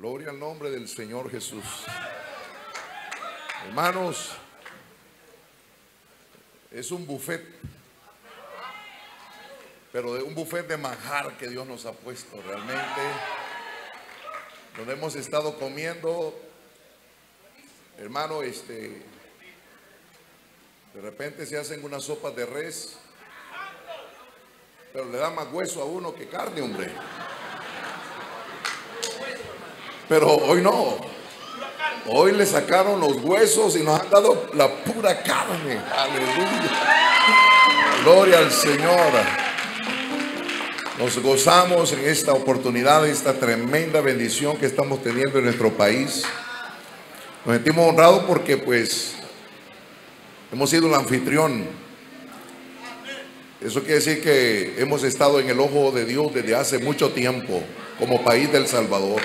Gloria al nombre del Señor Jesús. Hermanos, es un buffet, pero de un buffet de manjar que Dios nos ha puesto realmente, donde hemos estado comiendo, hermano, este, de repente se hacen unas sopas de res, pero le da más hueso a uno que carne, hombre. Pero hoy no. Hoy le sacaron los huesos y nos han dado la pura carne. Aleluya. Gloria al Señor. Nos gozamos en esta oportunidad, esta tremenda bendición que estamos teniendo en nuestro país. Nos sentimos honrados porque pues hemos sido el anfitrión. Eso quiere decir que hemos estado en el ojo de Dios desde hace mucho tiempo como país del Salvador.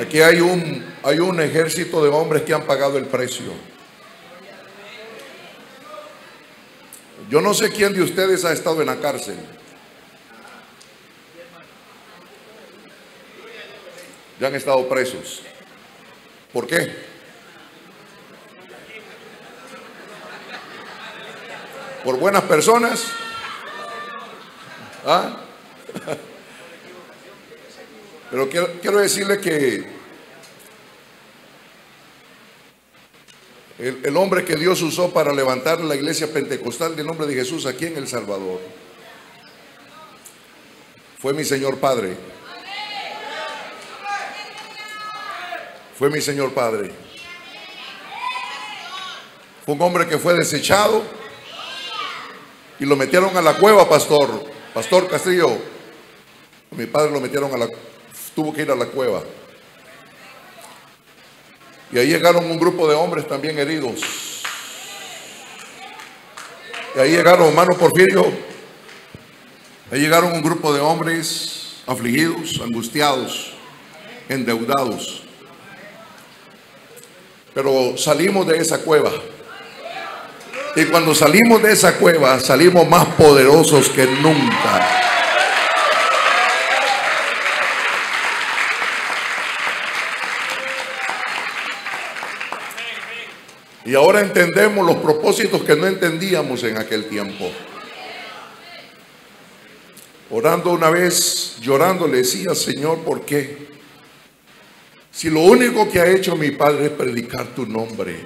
Aquí hay un, hay un ejército de hombres que han pagado el precio. Yo no sé quién de ustedes ha estado en la cárcel. Ya han estado presos. ¿Por qué? ¿Por buenas personas? ¿Ah? Pero quiero, decirle que el, el, hombre que Dios usó para levantar la iglesia pentecostal del nombre de Jesús aquí en El Salvador fue mi Señor Padre. Fue mi Señor Padre. Fue un hombre que fue desechado y lo metieron a la cueva, pastor. Pastor Castillo. Mi padre lo metieron a la tuvo que ir a la cueva. Y ahí llegaron un grupo de hombres también heridos. Y ahí llegaron, hermano Porfirio, ahí llegaron un grupo de hombres afligidos, angustiados, endeudados. Pero salimos de esa cueva. Y cuando salimos de esa cueva, salimos más poderosos que nunca. Y ahora entendemos los propósitos que no entendíamos en aquel tiempo. Orando una vez, llorando, le decía, Señor, ¿por qué? Si lo único que ha hecho mi Padre es predicar tu nombre.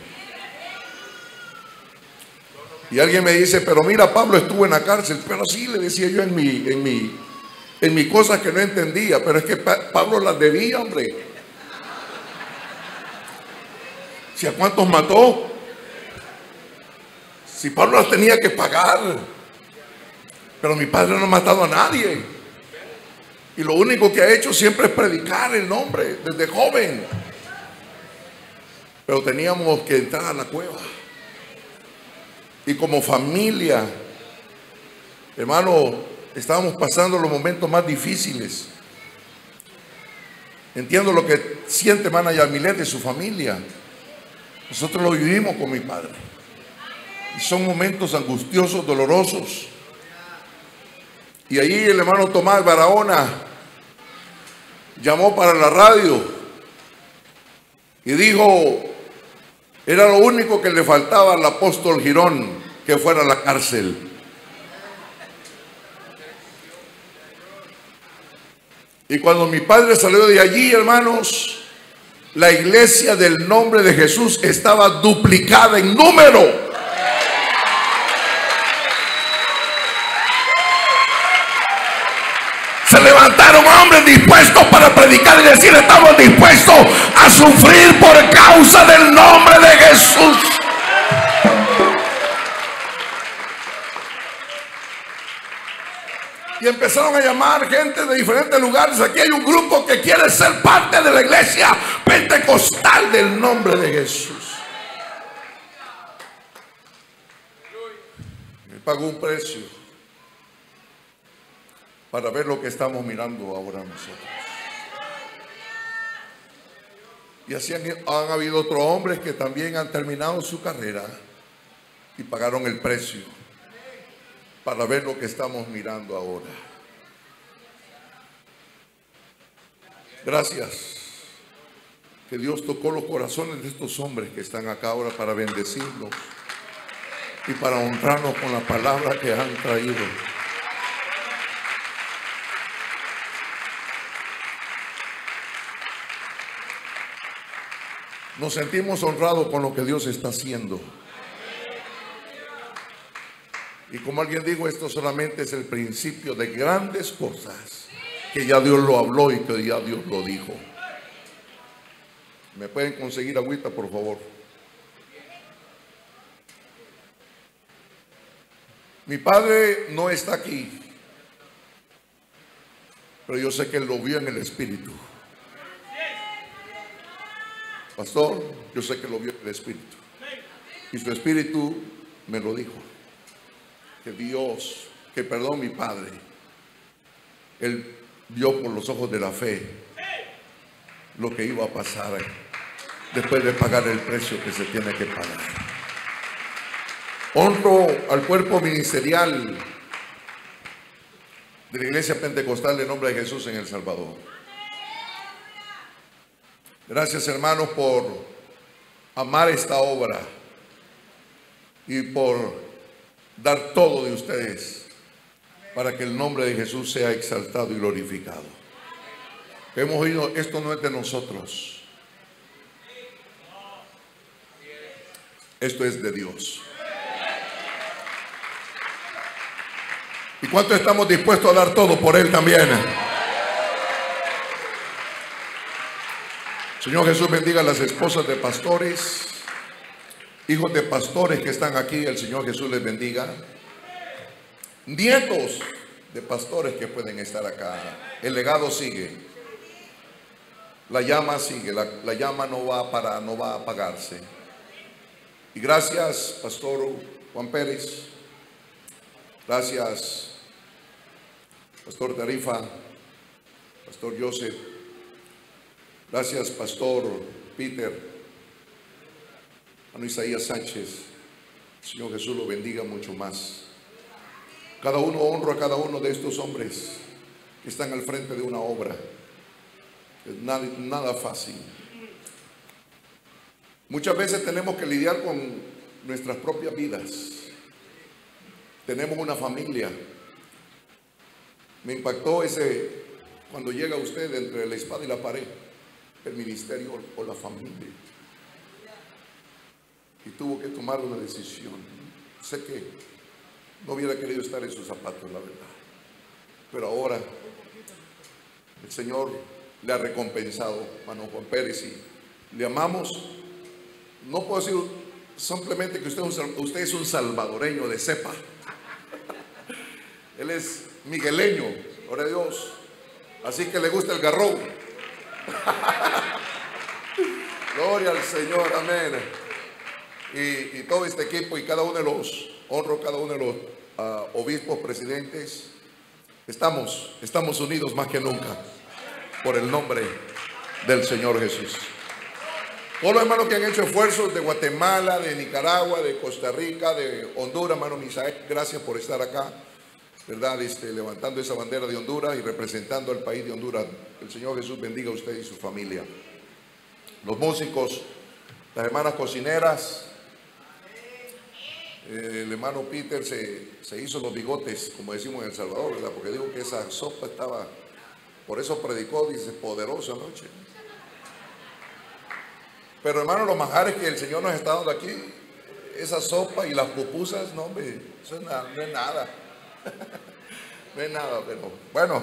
Y alguien me dice, pero mira, Pablo estuvo en la cárcel. Pero sí, le decía yo en mi, en mi, en mi cosas que no entendía. Pero es que Pablo las debía, hombre. Si a cuántos mató. Si Pablo las tenía que pagar. Pero mi padre no ha matado a nadie. Y lo único que ha hecho siempre es predicar el nombre desde joven. Pero teníamos que entrar a la cueva. Y como familia, hermano, estábamos pasando los momentos más difíciles. Entiendo lo que siente hermana Yamilet de su familia. Nosotros lo vivimos con mi padre. Son momentos angustiosos, dolorosos. Y ahí el hermano Tomás Barahona llamó para la radio y dijo, era lo único que le faltaba al apóstol Girón, que fuera a la cárcel. Y cuando mi padre salió de allí, hermanos, la iglesia del nombre de Jesús estaba duplicada en número. Levantaron hombres dispuestos para predicar y decir estamos dispuestos a sufrir por causa del nombre de Jesús. Y empezaron a llamar gente de diferentes lugares. Aquí hay un grupo que quiere ser parte de la iglesia pentecostal del nombre de Jesús. Me pagó un precio para ver lo que estamos mirando ahora nosotros. Y así han, han, habido otros hombres que también han terminado su carrera y pagaron el precio para ver lo que estamos mirando ahora. Gracias. Que Dios tocó los corazones de estos hombres que están acá ahora para bendecirlos y para honrarnos con la palabra que han traído. Nos sentimos honrados con lo que Dios está haciendo. Y como alguien dijo, esto solamente es el principio de grandes cosas que ya Dios lo habló y que ya Dios lo dijo. ¿Me pueden conseguir agüita, por favor? Mi padre no está aquí, pero yo sé que él lo vio en el espíritu. Pastor, yo sé que lo vio en el espíritu. Y su espíritu me lo dijo. Que Dios, que perdón mi padre, él vio por los ojos de la fe lo que iba a pasar después de pagar el precio que se tiene que pagar. Honro al cuerpo ministerial de la Iglesia Pentecostal de nombre de Jesús en El Salvador. Gracias hermanos por amar esta obra y por dar todo de ustedes para que el nombre de Jesús sea exaltado y glorificado. Hemos oído, esto no es de nosotros. Esto es de Dios. ¿Y cuánto estamos dispuestos a dar todo por Él también? Señor Jesús bendiga a las esposas de pastores, hijos de pastores que están aquí, el Señor Jesús les bendiga. Nietos de pastores que pueden estar acá. El legado sigue. La llama sigue, la, la llama no va, para, no va a apagarse. Y gracias, Pastor Juan Pérez. Gracias, Pastor Tarifa, Pastor Joseph. Gracias, Pastor Peter, Ana Isaías Sánchez. Señor Jesús lo bendiga mucho más. Cada uno honro a cada uno de estos hombres que están al frente de una obra. Es nada fácil. Muchas veces tenemos que lidiar con nuestras propias vidas. Tenemos una familia. Me impactó ese, cuando llega usted entre la espada y la pared, el ministerio o la familia. Y tuvo que tomar una decisión. Sé que no hubiera querido estar en sus zapatos, la verdad. Pero ahora el Señor le ha recompensado, Manuel Juan Pérez, y le amamos no puedo decir simplemente que usted, usted es un salvadoreño de cepa. Él es migueleño, ora Dios. Así que le gusta el garrón. Gloria al Señor, amén. Y, todo este equipo y cada uno de los, honro cada uno de los ah, obispos, presidentes, estamos, estamos unidos más que nunca por el nombre del Señor Jesús. Todos los hermanos que han hecho esfuerzos de Guatemala, de Nicaragua, de Costa Rica, de Honduras, hermano Misael, gracias por estar acá, ¿verdad? Este, levantando esa bandera de Honduras y representando al país de Honduras. El Señor Jesús bendiga a usted y su familia. Los músicos, las hermanas cocineras, eh, el hermano Peter se, se, hizo los bigotes, como decimos en El Salvador, ¿verdad? Porque dijo que esa sopa estaba, por eso predicó, dice, poderosa noche. Pero hermano, los manjares que el Señor nos está dando aquí, esa sopa y las pupusas, no, hombre, eso es nada, no es nada. no es nada, pero bueno,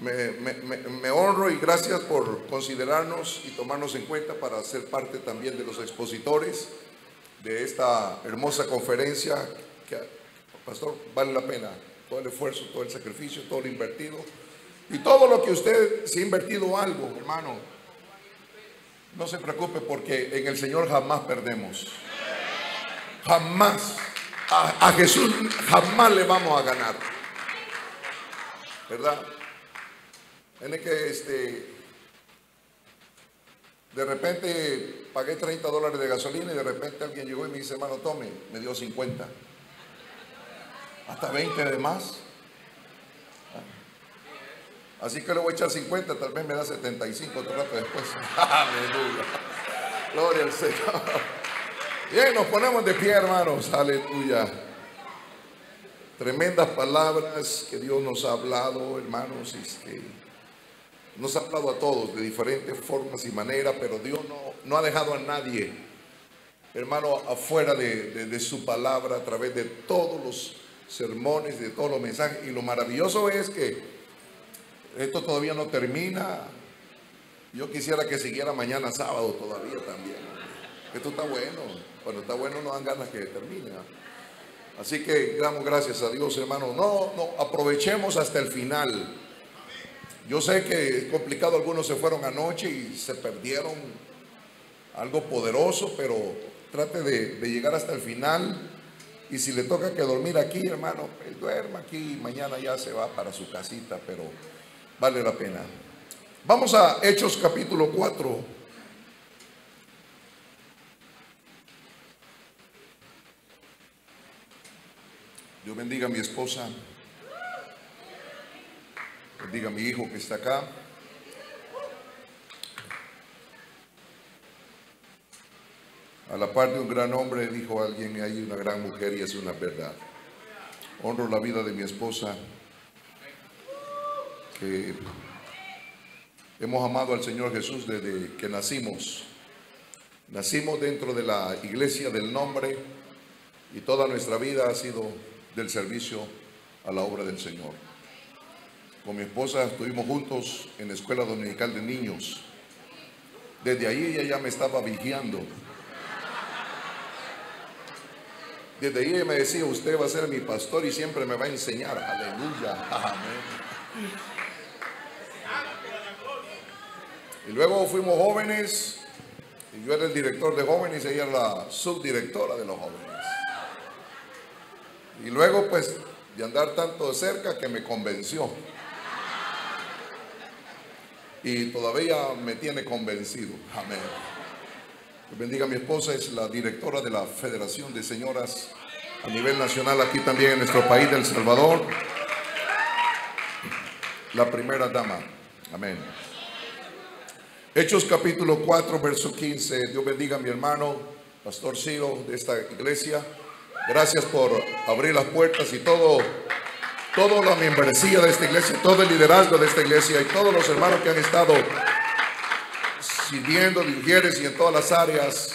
me, honro y gracias por considerarnos y tomarnos en cuenta para ser parte también de los expositores de esta hermosa conferencia pastor, vale la pena todo el esfuerzo, todo el sacrificio, todo lo invertido y todo lo que usted se ha invertido algo, hermano no se preocupe porque en el Señor jamás perdemos. Jamás. A, Jesús jamás le vamos a ganar. ¿Verdad? Tiene que este, de repente pagué 30 dólares de gasolina y de repente alguien llegó y me dice, hermano, tome, me dio 50. Hasta 20 de más. Así que le voy a echar 50, tal vez me da 75 otro rato después. Aleluya. Gloria al Señor. Bien, nos ponemos de pie, hermanos. Aleluya. Tremendas palabras que Dios nos ha hablado, hermanos. Este, nos ha hablado a todos de diferentes formas y maneras, pero Dios no, ha dejado a nadie, hermano, afuera de, de su palabra a través de todos los sermones, de todos los mensajes. Y lo maravilloso es que esto todavía no termina. Yo quisiera que siguiera mañana sábado todavía también. Esto está bueno. Cuando está bueno no dan ganas que termine. Así que damos gracias a Dios, hermano. No, no, aprovechemos hasta el final. Yo sé que es complicado, algunos se fueron anoche y se perdieron algo poderoso, pero trate de, llegar hasta el final y si le toca que dormir aquí, hermano, pues duerma aquí, mañana ya se va para su casita, pero vale la pena. Vamos a Hechos capítulo 4. Dios bendiga a mi esposa, bendiga a mi hijo que está acá. A la par de un gran hombre, dijo alguien, hay una gran mujer y es una verdad. Honro la vida de mi esposa, que hemos amado al Señor Jesús desde que nacimos. Nacimos dentro de la iglesia del nombre y toda nuestra vida ha sido del servicio a la obra del Señor. Con mi esposa estuvimos juntos en la escuela dominical de niños. Desde ahí ella ya me estaba vigiando Desde ahí me decía, usted va a ser mi pastor y siempre me va a enseñar. Aleluya. Amén. Y luego fuimos jóvenes. Y yo era el director de jóvenes y ella era la subdirectora de los jóvenes. Y luego pues de andar tanto cerca que me convenció. Y todavía me tiene convencido. Amén. Bendiga a mi esposa, es la directora de la Federación de Señoras a nivel nacional aquí también en nuestro país del Salvador. La primera dama. Amén. Hechos capítulo 4, verso 15. Dios bendiga a mi hermano, Pastor Ciro de esta iglesia. Gracias por abrir las puertas y todo, toda la membresía de esta iglesia, todo el liderazgo de esta iglesia y todos los hermanos que han estado sirviendo de y en todas las áreas.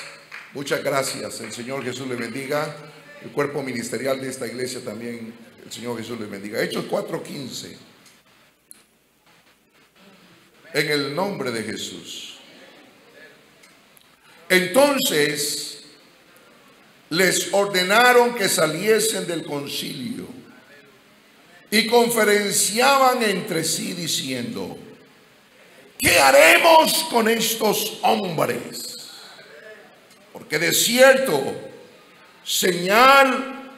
Muchas gracias. El Señor Jesús le bendiga. El cuerpo ministerial de esta iglesia también. El Señor Jesús le bendiga. Hechos 4:15. En el nombre de Jesús. Entonces les ordenaron que saliesen del concilio y conferenciaban entre sí diciendo, ¿qué haremos con estos hombres? Porque de cierto, señal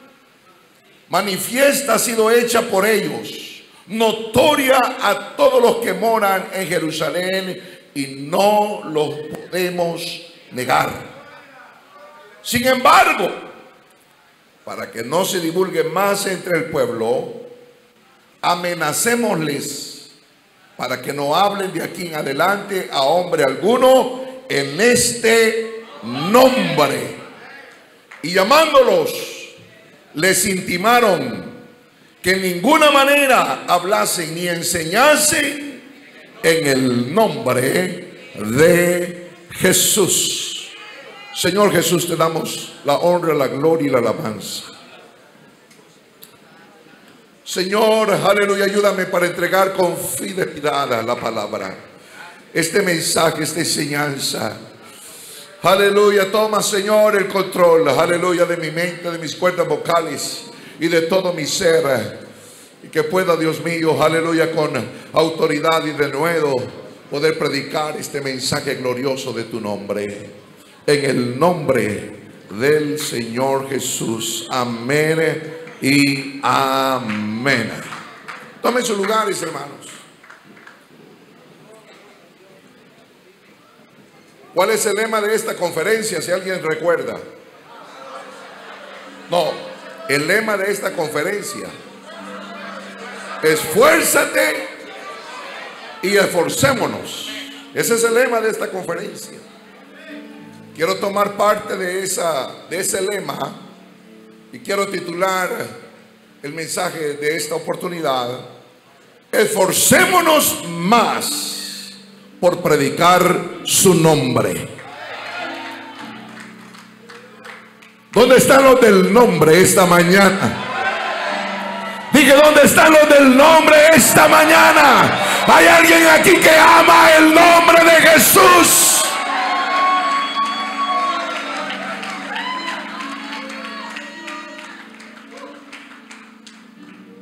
manifiesta ha sido hecha por ellos, notoria a todos los que moran en Jerusalén y no los podemos negar. Sin embargo, para que no se divulgue más entre el pueblo, amenacémosles para que no hablen de aquí en adelante a hombre alguno en este nombre. Y llamándolos, les intimaron que en ninguna manera hablasen ni enseñasen en el nombre de Jesús. Señor Jesús, te damos la honra, la gloria y la alabanza. Señor, aleluya, ayúdame para entregar con fidelidad la palabra. Este mensaje, esta enseñanza. Aleluya, toma Señor el control, aleluya, de mi mente, de mis cuerdas vocales y de todo mi ser. Y que pueda, Dios mío, aleluya, con autoridad y de nuevo poder predicar este mensaje glorioso de tu nombre. En el nombre del Señor Jesús. Amén y amén. Tomen sus lugares, hermanos. ¿Cuál es el lema de esta conferencia, si alguien recuerda? No, el lema de esta conferencia. Esfuérzate y esforcémonos. Ese es el lema de esta conferencia. Quiero tomar parte de, esa, de ese lema y quiero titular el mensaje de esta oportunidad. Esforcémonos más por predicar su nombre. ¿Dónde están los del nombre esta mañana? Dije, ¿dónde están los del nombre esta mañana? Hay alguien aquí que ama el nombre de Jesús.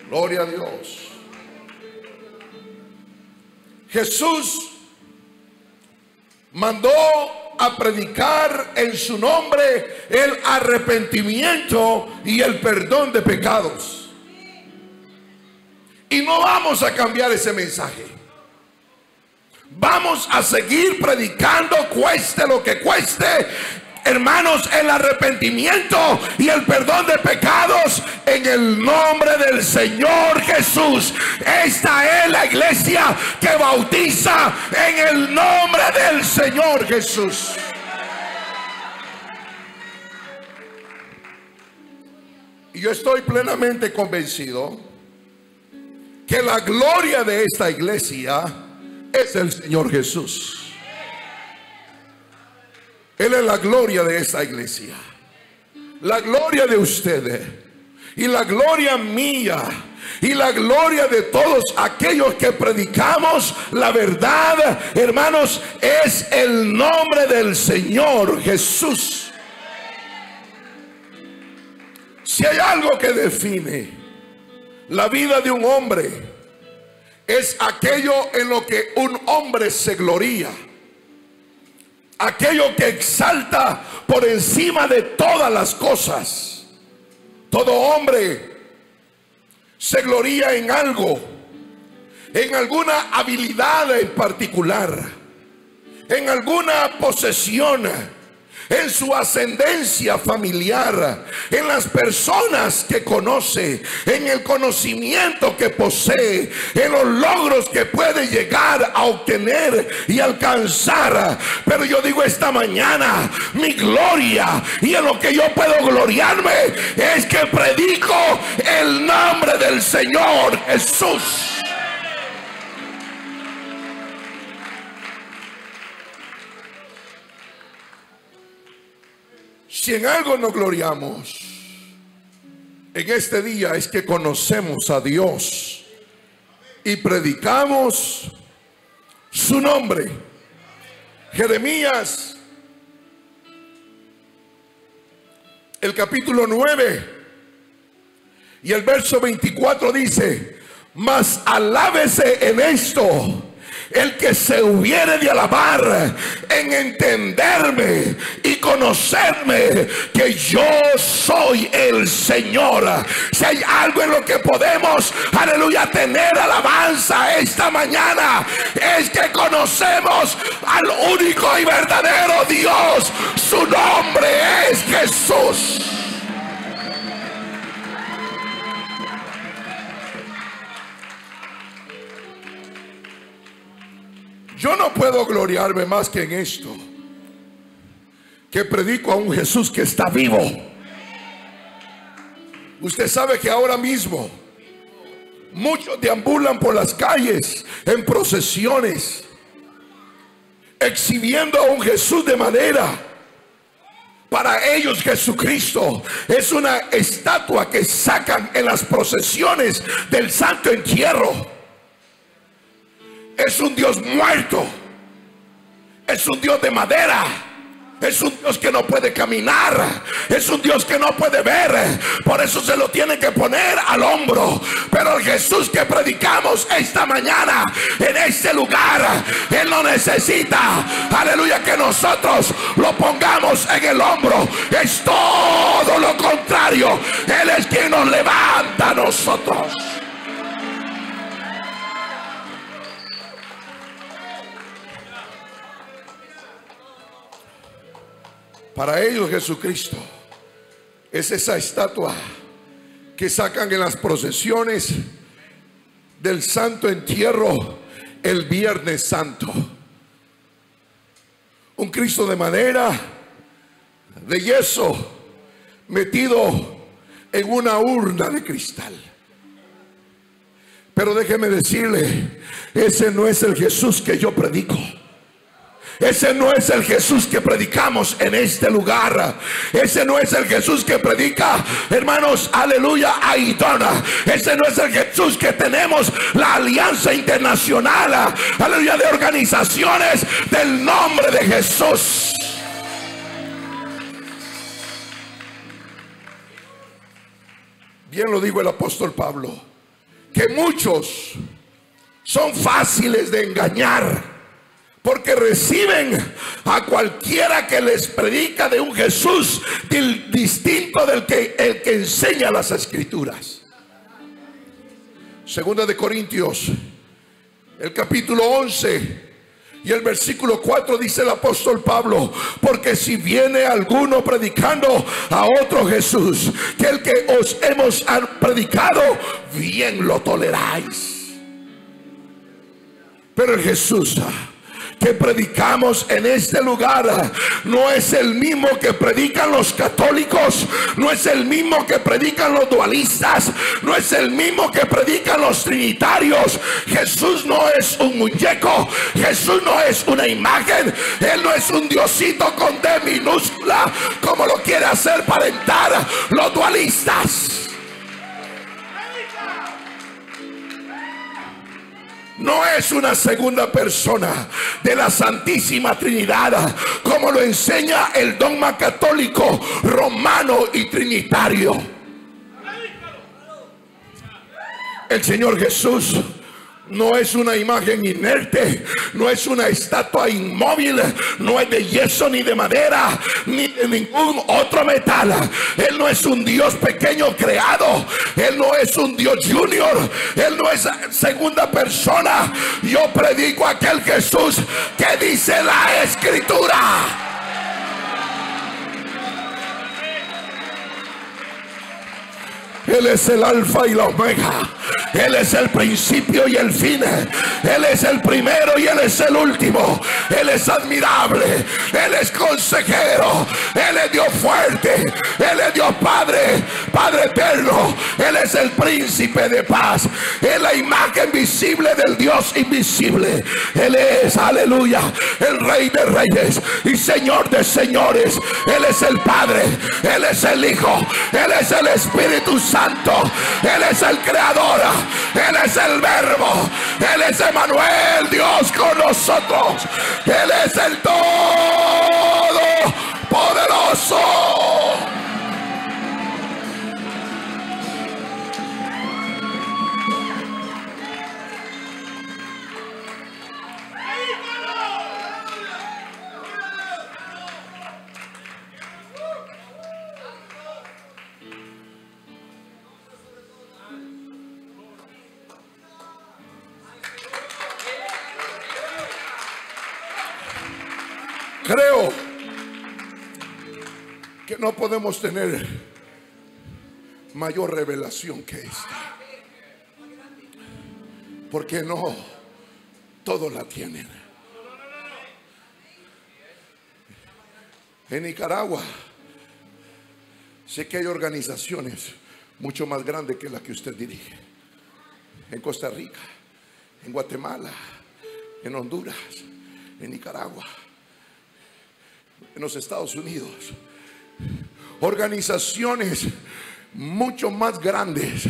Gloria a Dios. Jesús mandó a predicar en su nombre el arrepentimiento y el perdón de pecados. Y no vamos a cambiar ese mensaje. Vamos a seguir predicando, cueste lo que cueste, hermanos, el arrepentimiento y el perdón de pecados en el nombre del Señor Jesús. Esta es la iglesia que bautiza en el nombre del Señor Jesús. Y yo estoy plenamente convencido que la gloria de esta iglesia es el Señor Jesús. Él es la gloria de esta iglesia. La gloria de ustedes. Y la gloria mía. Y la gloria de todos aquellos que predicamos la verdad, hermanos, es el nombre del Señor Jesús. Si hay algo que define la vida de un hombre, es aquello en lo que un hombre se gloría aquello que exalta por encima de todas las cosas. Todo hombre se gloría en algo, en alguna habilidad en particular, en alguna posesión en su ascendencia familiar, en las personas que conoce, en el conocimiento que posee, en los logros que puede llegar a obtener y alcanzar. Pero yo digo esta mañana, mi gloria y en lo que yo puedo gloriarme es que predico el nombre del Señor Jesús. Si en algo nos gloriamos en este día es que conocemos a Dios y predicamos su nombre. Jeremías, el capítulo 9 y el verso 24 dice, mas alábese en esto el que se hubiere de alabar en entenderme y conocerme que yo soy el Señor. Si hay algo en lo que podemos, aleluya, tener alabanza esta mañana, es que conocemos al único y verdadero Dios. Su nombre es Jesús. Yo no puedo gloriarme más que en esto. Que predico a un Jesús que está vivo. Usted sabe que ahora mismo muchos deambulan por las calles en procesiones, exhibiendo a un Jesús de manera. Para ellos Jesucristo es una estatua que sacan en las procesiones del Santo Entierro es un Dios muerto. Es un Dios de madera. Es un Dios que no puede caminar. Es un Dios que no puede ver. Por eso se lo tiene que poner al hombro. Pero el Jesús que predicamos esta mañana en este lugar, Él no necesita, aleluya, que nosotros lo pongamos en el hombro. Es todo lo contrario. Él es quien nos levanta a nosotros. Para ellos Jesucristo es esa estatua que sacan en las procesiones del santo entierro el Viernes Santo. Un Cristo de madera, de yeso, metido en una urna de cristal. Pero déjeme decirle, ese no es el Jesús que yo predico. Ese no es el Jesús que predicamos en este lugar. Ese no es el Jesús que predica, hermanos, aleluya, Aitona. Ese no es el Jesús que tenemos la alianza internacional, aleluya, de organizaciones del nombre de Jesús. Bien lo digo el apóstol Pablo, que muchos son fáciles de engañar porque reciben a cualquiera que les predica de un Jesús distinto del que el que enseña las escrituras. Segunda de Corintios, el capítulo 11 y el versículo 4 dice el apóstol Pablo, porque si viene alguno predicando a otro Jesús, que el que os hemos predicado, bien lo toleráis. Pero el Jesús que predicamos en este lugar no es el mismo que predican los católicos, no es el mismo que predican los dualistas, no es el mismo que predican los trinitarios. Jesús no es un muñeco, Jesús no es una imagen, Él no es un diosito con D minúscula como lo quiere hacer parentar los dualistas. No es una segunda persona de la Santísima Trinidad, como lo enseña el dogma católico romano y trinitario. El Señor Jesús no es una imagen inerte, no es una estatua inmóvil, no es de yeso ni de madera, ni de ningún otro metal. Él no es un Dios pequeño creado, Él no es un Dios junior, Él no es segunda persona. Yo predico aquel Jesús que dice la escritura. Él es el alfa y la omega. Él es el principio y el fin. Él es el primero y Él es el último. Él es admirable. Él es consejero. Él es Dios fuerte. Él es Dios Padre. Padre eterno. Él es el príncipe de paz. Él es la imagen visible del Dios invisible. Él es, aleluya, el rey de reyes y señor de señores. Él es el Padre. Él es el Hijo. Él es el Espíritu Santo. Santo. Él es el creador. Él es el verbo. Él es Emanuel, Dios con nosotros. Él es el todo poderoso. No podemos tener mayor revelación que esta. Porque no todos la tienen. En Nicaragua sé que hay organizaciones mucho más grandes que la que usted dirige. En Costa Rica, en Guatemala, en Honduras, en Nicaragua en los Estados Unidos. Organizaciones mucho más grandes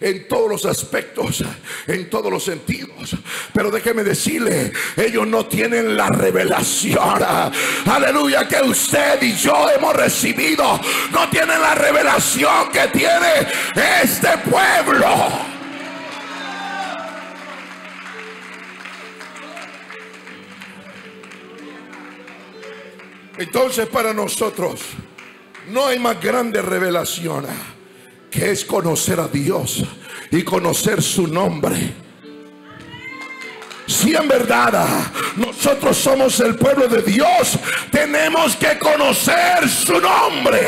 en todos los aspectos, en todos los sentidos. Pero déjeme decirle, ellos no tienen la revelación. Aleluya, que usted y yo hemos recibido. No tienen la revelación que tiene este pueblo. Entonces para nosotros no hay más grande revelación que es conocer a Dios y conocer su nombre. Si en verdad nosotros somos el pueblo de Dios, tenemos que conocer su nombre.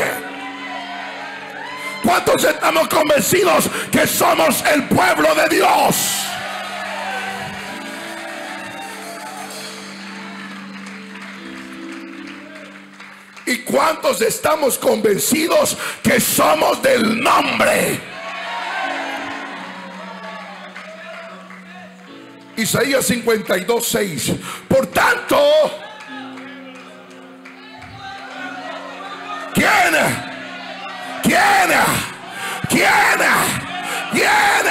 ¿Cuántos estamos convencidos que somos el pueblo de Dios? Cuántos estamos convencidos que somos del nombre. Isaías 52, 6. Por tanto, ¿quién? ¿Quién? ¿Quién? ¿Quién?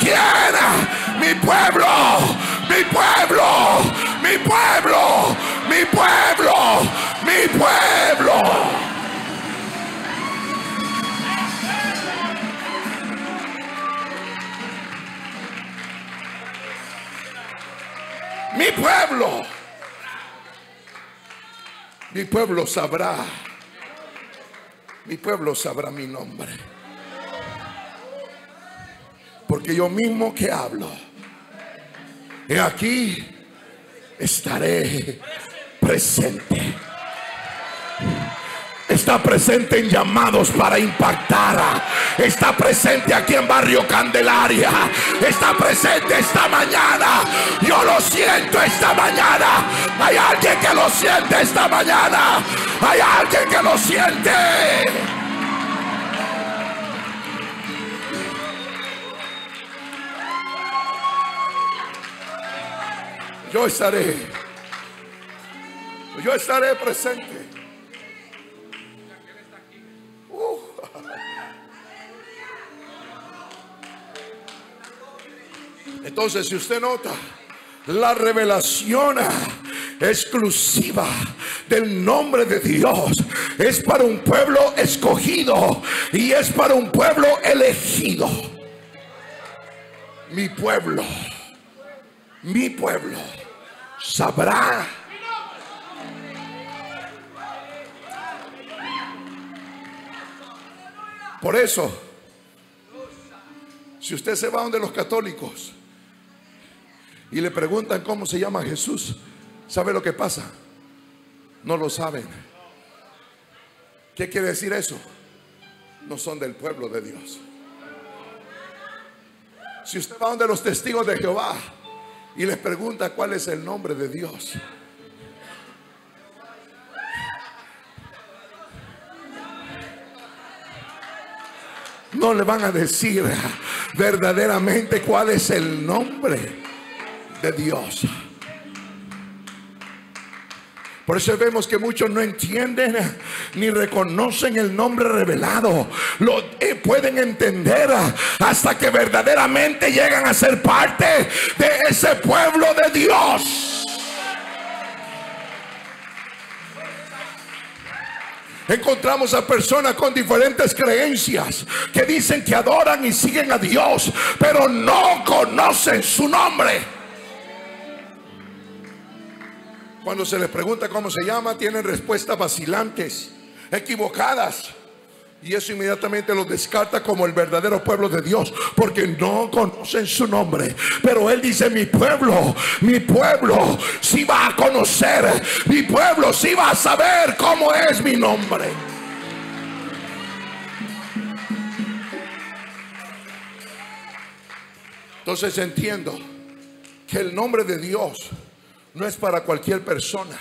¿Quién? Mi pueblo, mi pueblo, mi pueblo, mi pueblo, mi pueblo. Mi pueblo. Mi pueblo sabrá. Mi pueblo sabrá mi nombre. Porque yo mismo que hablo. Y aquí estaré presente. Está presente en llamados para impactar. Está presente aquí en Barrio Candelaria. Está presente esta mañana. Yo lo siento esta mañana. Hay alguien que lo siente esta mañana. Hay alguien que lo siente. Yo estaré. Yo estaré presente. Entonces, si usted nota, la revelación exclusiva del nombre de Dios es para un pueblo escogido y es para un pueblo elegido. Mi pueblo, mi pueblo sabrá. Por eso, si usted se va donde los católicos y le preguntan cómo se llama Jesús, ¿sabe lo que pasa? No lo saben. ¿Qué quiere decir eso? No son del pueblo de Dios. Si usted va donde los testigos de Jehová y les pregunta cuál es el nombre de Dios, no le van a decir verdaderamente cuál es el nombre de Dios. Por eso vemos que muchos no entienden ni reconocen el nombre revelado. Lo eh, pueden entender hasta que verdaderamente llegan a ser parte de ese pueblo de Dios. Encontramos a personas con diferentes creencias que dicen que adoran y siguen a Dios, pero no conocen su nombre. Cuando se les pregunta cómo se llama, tienen respuestas vacilantes, equivocadas. Y eso inmediatamente los descarta como el verdadero pueblo de Dios, porque no conocen su nombre. Pero Él dice, mi pueblo, mi pueblo si va a conocer, mi pueblo si va a saber cómo es mi nombre. Entonces entiendo que el nombre de Dios no es para cualquier persona,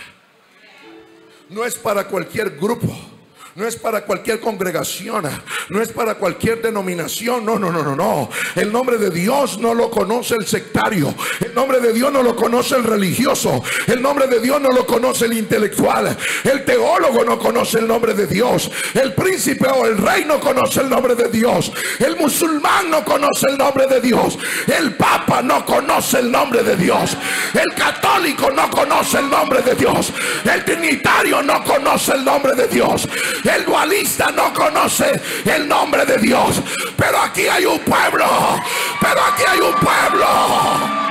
no es para cualquier grupo. No es para cualquier congregación, no es para cualquier denominación, no, no, no, no, no. El nombre de Dios no lo conoce el sectario, el nombre de Dios no lo conoce el religioso, el nombre de Dios no lo conoce el intelectual, el teólogo no conoce el nombre de Dios, el príncipe o el rey no conoce el nombre de Dios, el musulmán no conoce el nombre de Dios, el papa no conoce el nombre de Dios, el católico no conoce el nombre de Dios, el trinitario no conoce el nombre de Dios. El dualista no conoce el nombre de Dios. Pero aquí hay un pueblo. Pero aquí hay un pueblo.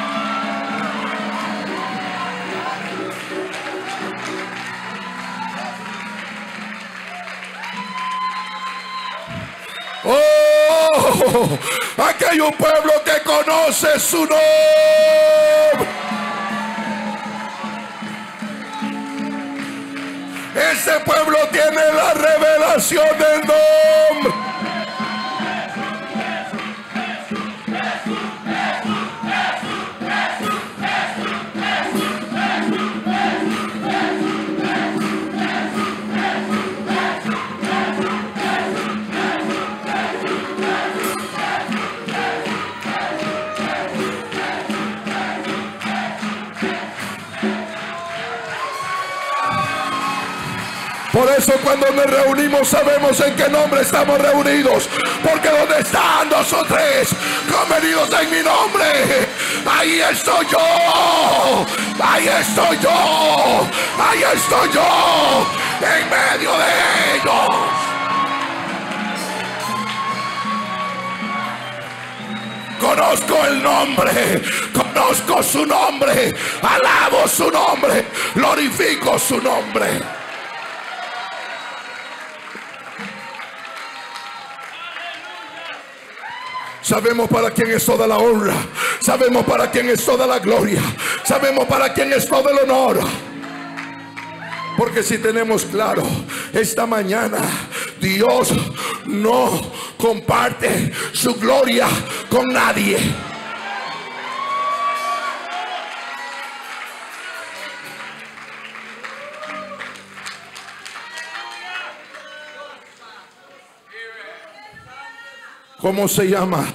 Oh, aquí hay un pueblo que conoce su nombre. Ese pueblo tiene la revelación del nombre. Por eso cuando nos reunimos sabemos en qué nombre estamos reunidos. Porque donde están dos o tres convenidos en mi nombre, ahí estoy yo. Ahí estoy yo. Ahí estoy yo. En medio de ellos. Conozco el nombre, conozco su nombre, alabo su nombre, glorifico su nombre. Sabemos para quién es toda la honra. Sabemos para quién es toda la gloria. Sabemos para quién es todo el honor. Porque si tenemos claro, esta mañana Dios no comparte su gloria con nadie. ¿Cómo se llama?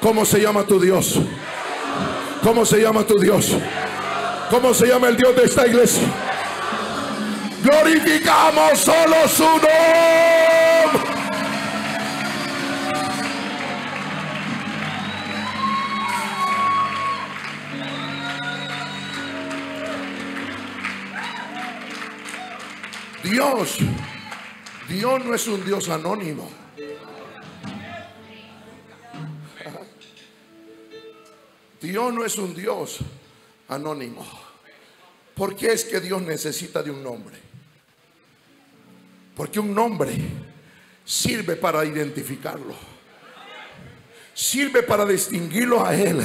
¿Cómo se llama tu Dios? ¿Cómo se llama tu Dios? ¿Cómo se llama el Dios de esta iglesia? Glorificamos solo su nombre. Dios, Dios no es un Dios anónimo. Dios no es un Dios anónimo. ¿Por qué es que Dios necesita de un nombre? Porque un nombre sirve para identificarlo. Sirve para distinguirlo a Él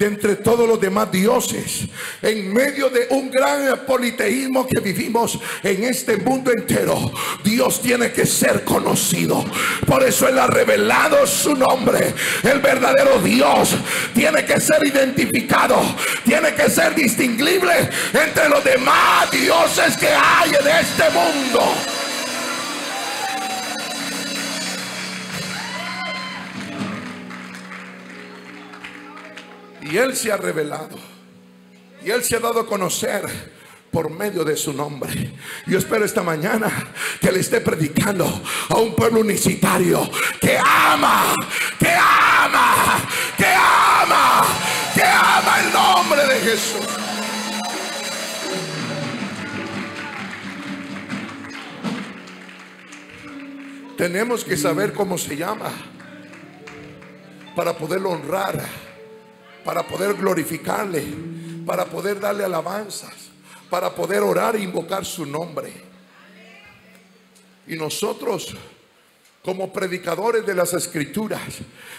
de entre todos los demás dioses. En medio de un gran politeísmo que vivimos en este mundo entero, Dios tiene que ser conocido. Por eso Él ha revelado su nombre. El verdadero Dios tiene que ser identificado, tiene que ser distinguible entre los demás dioses que hay en este mundo. Y Él se ha revelado. Y Él se ha dado a conocer por medio de su nombre. Yo espero esta mañana que le esté predicando a un pueblo unicitario que ama, que ama, que ama, que ama el nombre de Jesús. Tenemos que saber cómo se llama para poderlo honrar para poder glorificarle, para poder darle alabanzas, para poder orar e invocar su nombre. Y nosotros, como predicadores de las escrituras,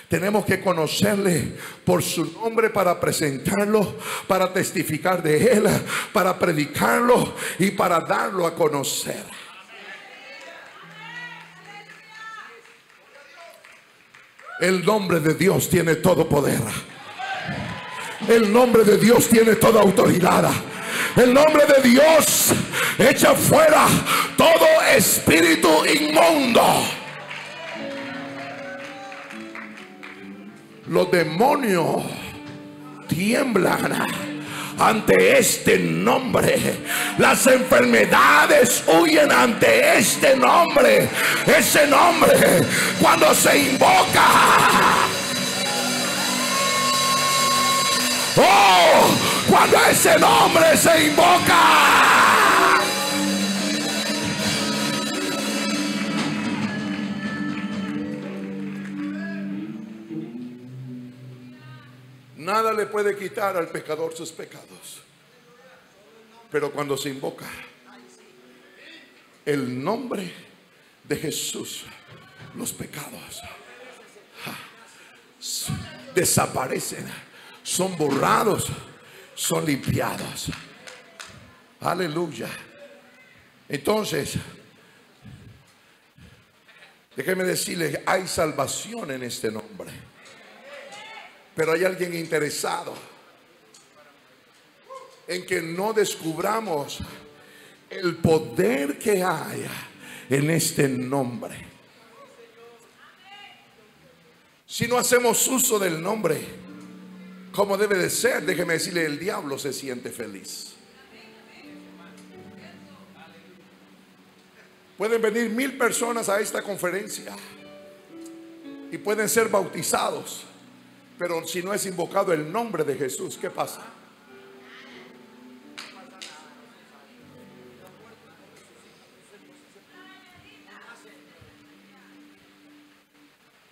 tenemos que conocerle por su nombre para presentarlo, para testificar de él, para predicarlo y para darlo a conocer. El nombre de Dios tiene todo poder. El nombre de Dios tiene toda autoridad. El nombre de Dios echa fuera todo espíritu inmundo. Los demonios tiemblan ante este nombre. Las enfermedades huyen ante este nombre. Ese nombre cuando se invoca Oh, cuando ese nombre se invoca. Nada le puede quitar al pecador sus pecados. Pero cuando se invoca el nombre de Jesús, los pecados desaparecen son borrados, son limpiados. Aleluya. Entonces, déjeme decirle, hay salvación en este nombre. Pero hay alguien interesado en que no descubramos el poder que hay en este nombre. Si no hacemos uso del nombre, como debe de ser, déjeme decirle, el diablo se siente feliz. Pueden venir mil personas a esta conferencia y pueden ser bautizados, pero si no es invocado el nombre de Jesús, ¿qué pasa?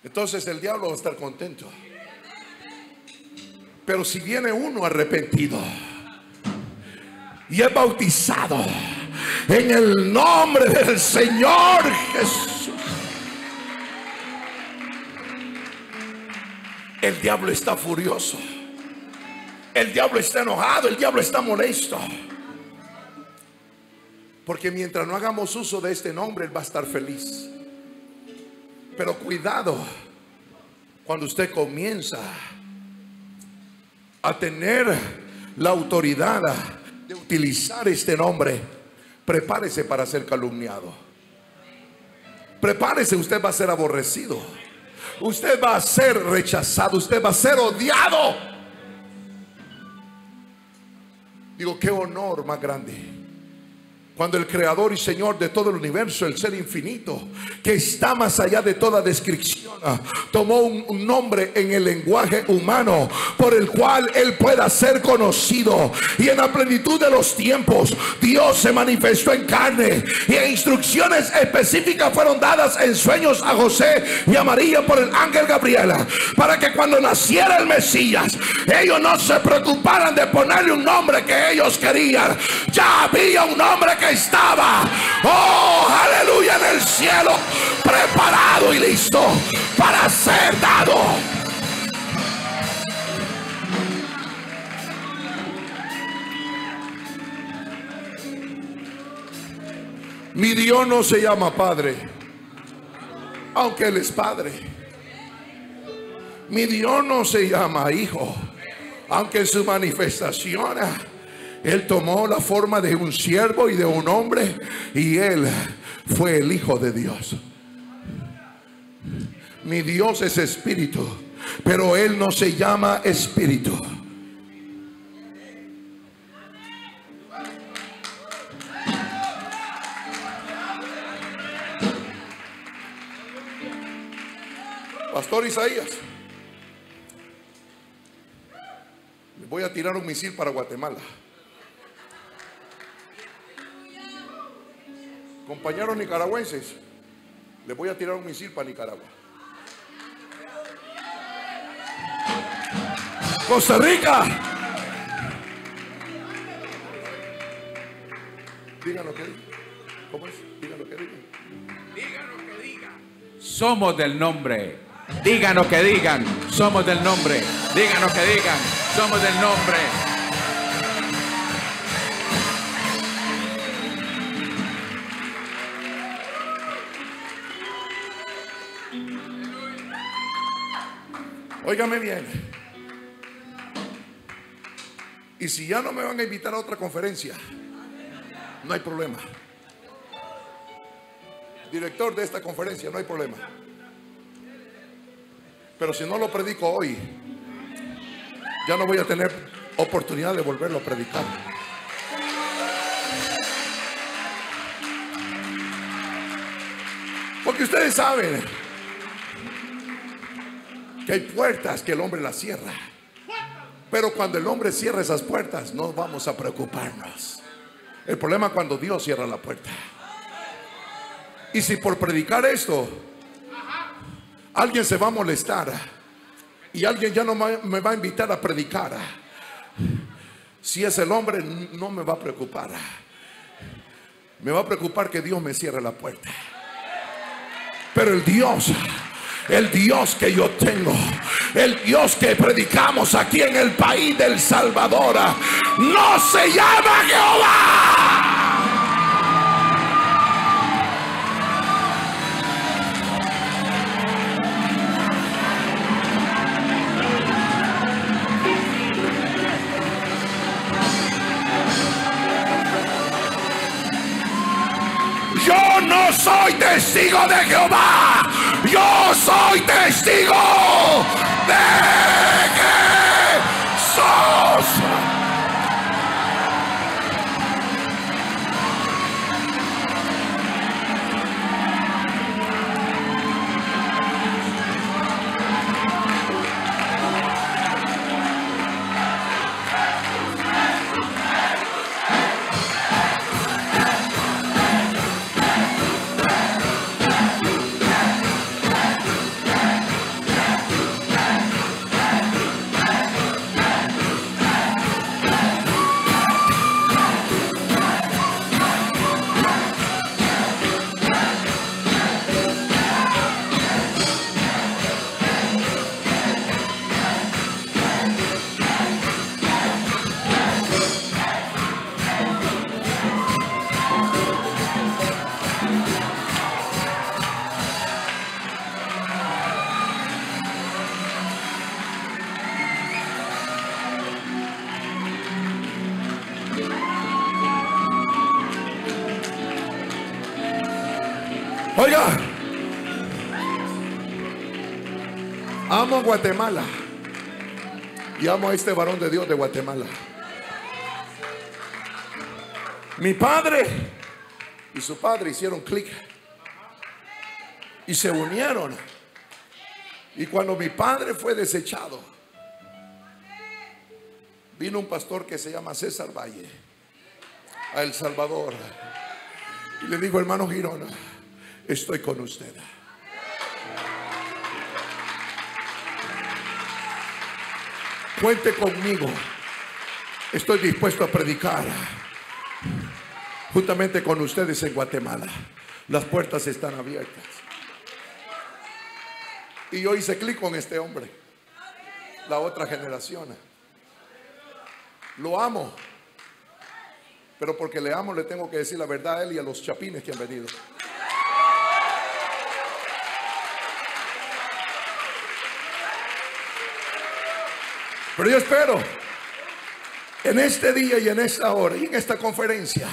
Entonces el diablo va a estar contento. Pero si viene uno arrepentido y es bautizado en el nombre del Señor Jesús, el diablo está furioso. El diablo está enojado, el diablo está molesto. Porque mientras no hagamos uso de este nombre, Él va a estar feliz. Pero cuidado, cuando usted comienza a tener la autoridad de utilizar este nombre, prepárese para ser calumniado. Prepárese, usted va a ser aborrecido. Usted va a ser rechazado, usted va a ser odiado. Digo, qué honor más grande cuando el creador y Señor de todo el universo, el ser infinito, que está más allá de toda descripción, ah, tomó un, nombre en el lenguaje humano por el cual Él pueda ser conocido. Y en la plenitud de los tiempos, Dios se manifestó en carne y instrucciones específicas fueron dadas en sueños a José y a María por el ángel Gabriela, para que cuando naciera el Mesías, ellos no se preocuparan de ponerle un nombre que ellos querían. Ya había un nombre que estaba, oh, aleluya, en el cielo, preparado y listo para ser dado. Mi Dios no se llama Padre, aunque Él es Padre. Mi Dios no se llama Hijo, aunque en su manifestación él tomó la forma de un siervo y de un hombre y él fue el Hijo de Dios. Mi Dios es espíritu, pero él no se llama espíritu. Pastor Isaías, voy a tirar un misil para Guatemala. Compañeros nicaragüenses, les voy a tirar un misil para Nicaragua. Costa Rica. Digan lo que digan. ¿Cómo es? Digan lo que digan. Digan lo que digan. Somos del nombre. Digan lo que digan. Somos del nombre. Digan lo que digan. Somos del nombre. Óigame bien. Y si ya no me van a invitar a otra conferencia, no hay problema. Director de esta conferencia, no hay problema. Pero si no lo predico hoy, ya no voy a tener oportunidad de volverlo a predicar. Porque ustedes saben, hay puertas que el hombre las cierra. Pero cuando el hombre cierra esas puertas, no vamos a preocuparnos. El problema es cuando Dios cierra la puerta. Y si por predicar esto, alguien se va a molestar y alguien ya no me va a invitar a predicar, si es el hombre, no me va a preocupar. Me va a preocupar que Dios me cierre la puerta. Pero el Dios el Dios que yo tengo, el Dios que predicamos aquí en el país del Salvador, no se llama Jehová. Yo no soy testigo de Jehová. Yo soy testigo de Jesús. Oiga, Guatemala y amo a este varón de Dios de Guatemala. Mi padre y su padre hicieron clic y se unieron. Y cuando mi padre fue desechado, vino un pastor que se llama César Valle a El Salvador y le dijo, hermano Girona, estoy con usted. Cuente conmigo. Estoy dispuesto a predicar juntamente con ustedes en Guatemala. Las puertas están abiertas. Y yo hice clic con este hombre, la otra generación. Lo amo, pero porque le amo le tengo que decir la verdad a él y a los chapines que han venido. Pero yo espero en este día y en esta hora y en esta conferencia,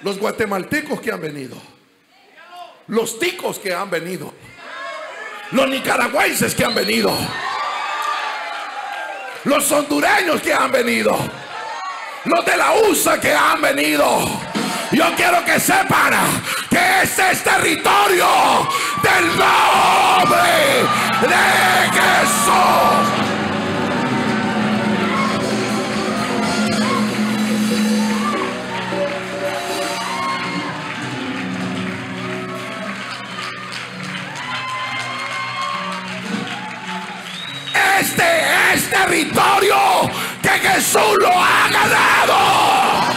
los guatemaltecos que han venido, los ticos que han venido, los nicaragüenses que han venido, los hondureños que han venido, los de la USA que han venido. Yo quiero que sepan que este es territorio del nombre de Jesús. Este es territorio que Jesús lo ha ganado.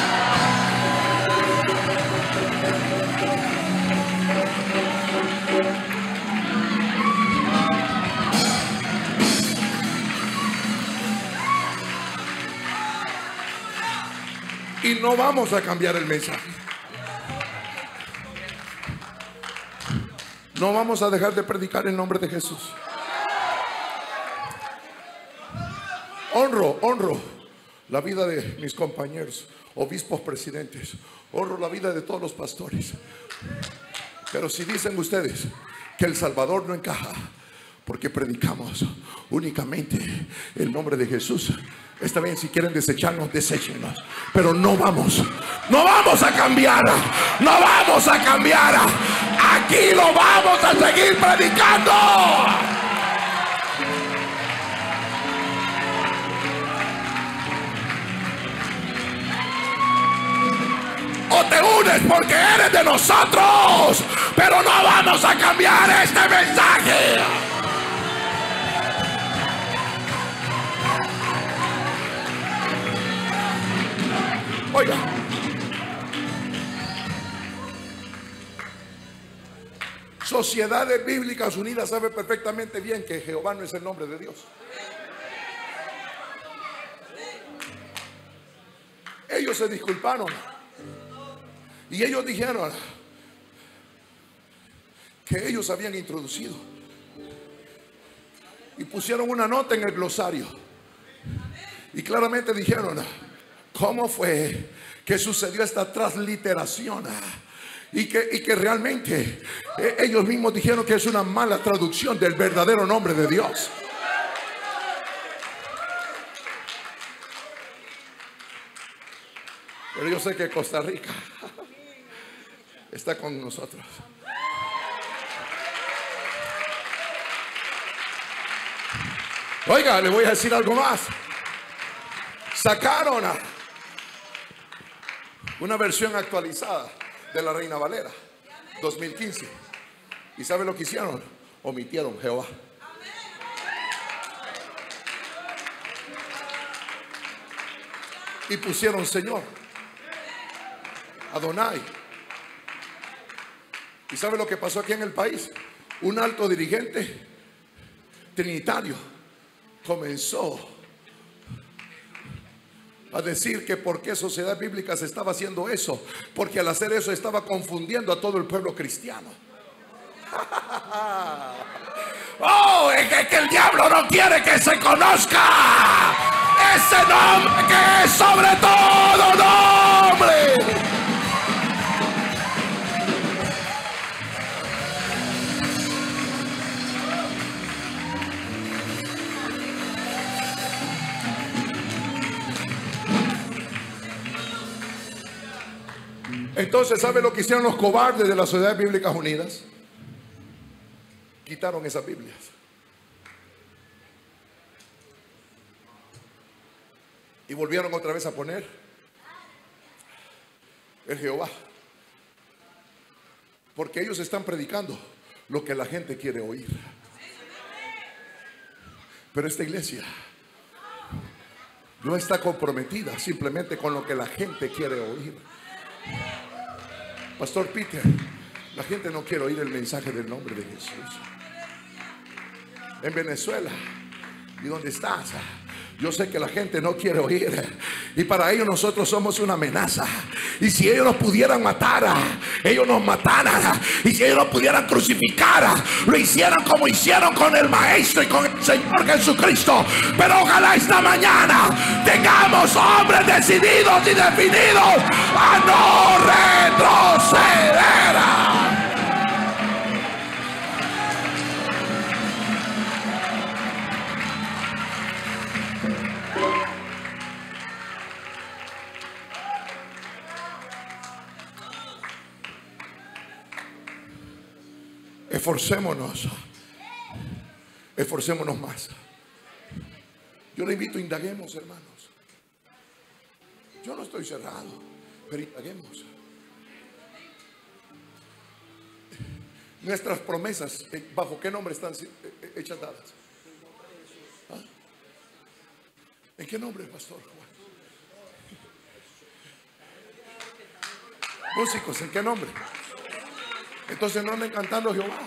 Y no vamos a cambiar el mensaje. No vamos a dejar de predicar el nombre de Jesús. Honro, honro la vida de mis compañeros, obispos, presidentes. Honro la vida de todos los pastores. Pero si dicen ustedes que El Salvador no encaja, porque predicamos únicamente el nombre de Jesús. Está bien, si quieren desecharnos, deséchenos. Pero no vamos, no vamos a cambiar, no vamos a cambiar. Aquí lo vamos a seguir predicando. O te unes porque eres de nosotros, pero no vamos a cambiar este mensaje. Oiga. Sociedades Bíblicas Unidas sabe perfectamente bien que Jehová no es el nombre de Dios. Ellos se disculparon. Y ellos dijeron que ellos habían introducido. Y pusieron una nota en el glosario. Y claramente dijeron, ¿cómo fue que sucedió esta transliteración? Y que, y que realmente eh, ellos mismos dijeron que es una mala traducción del verdadero nombre de Dios. Pero yo sé que Costa Rica está con nosotros. Oiga, le voy a decir algo más. Sacaron una versión actualizada de la Reina Valera 2015. ¿Y sabe lo que hicieron? Omitieron Jehová. Y pusieron Señor. Adonai. ¿Y sabe lo que pasó aquí en el país? Un alto dirigente trinitario comenzó a decir que por qué sociedad bíblica se estaba haciendo eso, porque al hacer eso estaba confundiendo a todo el pueblo cristiano. oh, es que, el diablo no quiere que se conozca ese nombre que es sobre todo nombre. Entonces, ¿sabe lo que hicieron los cobardes de las Sociedades Bíblicas Unidas? Quitaron esas Biblias. Y volvieron otra vez a poner el Jehová. Porque ellos están predicando lo que la gente quiere oír. Pero esta iglesia no está comprometida simplemente con lo que la gente quiere oír. Pastor Peter, la gente no quiere oír el mensaje del nombre de Jesús. En Venezuela, ¿y dónde estás? Yo sé que la gente no quiere oír. Y para ellos nosotros somos una amenaza. Y si ellos nos pudieran matar, ellos nos mataran. Y si ellos pudieran crucificar, lo hicieran como hicieron con el Maestro y con el Señor Jesucristo. Pero ojalá esta mañana tengamos hombres decididos y definidos a no retroceder. Esforcémonos. Esforcémonos más. Yo le invito, indaguemos, hermanos. Yo no estoy cerrado, pero indaguemos. Nuestras promesas, eh, ¿bajo qué nombre están eh, eh, hechas dadas? ¿Ah? ¿En qué nombre, pastor Músicos, ¿en qué nombre? Entonces no anden cantando Jehová.